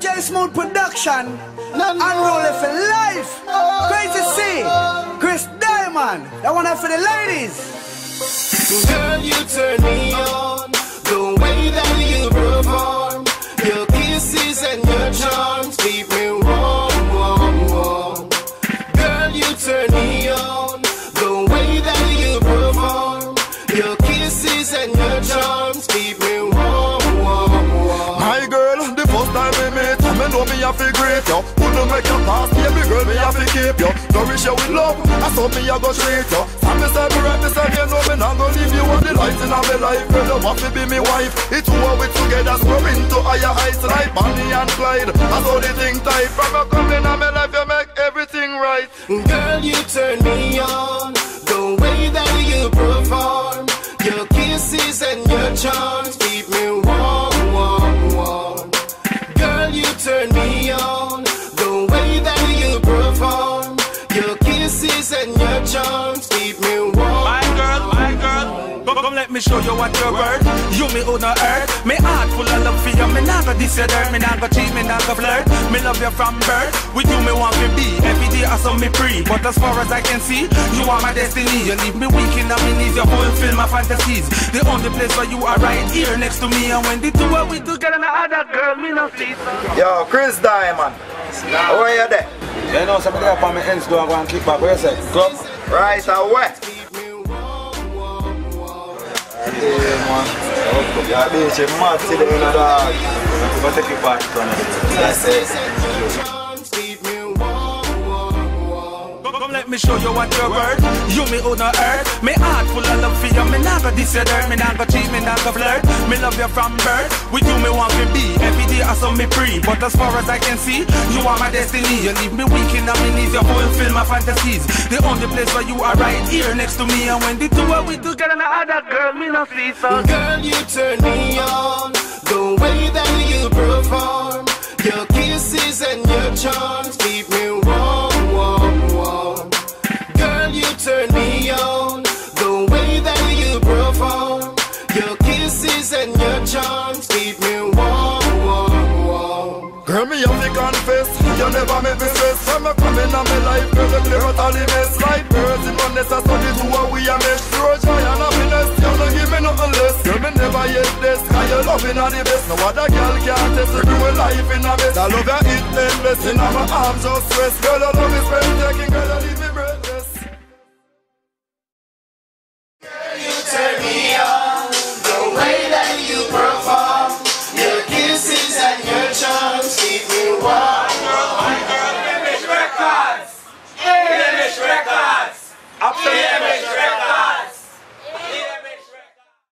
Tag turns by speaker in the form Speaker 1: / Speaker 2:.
Speaker 1: J Smooth Production. Unruly for life. Krazy C. Kriz Dyamond. That one for the ladies.
Speaker 2: Girl, you turn me on. The way that you perform. Your kisses and your charms keep me warm, warm, warm. Girl, you turn me on. The way that you perform. Your kisses and your charms keep me warm, warm,
Speaker 3: me me have to greet you. Wouldn't make you pass, baby girl, me have to keep you. Nourish you with love, I saw me I go treat you. Stand beside me, right beside you, know me not gonna leave you on the lights in my life. Girl, you want to be me wife. It's who we together, grow into higher heights like Bonnie and Clyde. I saw the thing tight from your coming in my life, you make everything right.
Speaker 2: Girl, you turn me kisses and your charms keep me warm.
Speaker 4: My girl, my girl, come, come let me show you what you're worth. You me who no hurt, me heart full of love for you. Me nah go diss your dirt, me nah go cheat, me nah go flirt. Me love you from birth, with you me want to be. Every day I saw me free, but as far as I can see, you are my destiny. You leave me weak in my knees, you fulfill my fantasies. The only place where you are right here next to me, and when the two are we together, no other girl me no see.
Speaker 3: Yo, Kriz Dyamond. How are you there?
Speaker 5: You know, somebody up on my ends go and go and kick back. Where you say? Club?
Speaker 3: Right away.
Speaker 5: Yeah, man. Yeah, bitch, you mad today, you know, dog. Go take it back from. That's it.
Speaker 4: Let me show you what you're worth. You me who no hurt. Me heart full of love for you. Me nah go diss your dirt. Me nah go cheat. Me nah go flirt. Me love you from birth. With you me want to be. Every day I saw me free. But as far as I can see, you are my destiny. You leave me weak in my knees. You fulfill my fantasies. The only place where you are right here next to me. And when the two are we together, no other girl me no see. So
Speaker 2: Girl, you turn
Speaker 3: confess, you never make me stress. When me come in my life, girl, me clear out all the mess. Like birds in one nest, I study to what we are meant. Pure joy and happiness, you don't give me nothing less. Girl, me never yet this, cause your loving are the best. No other girl can test you, do life in a mess. I love you, it endless, in my arms just rest. Girl, your love is breathtaking, girl, you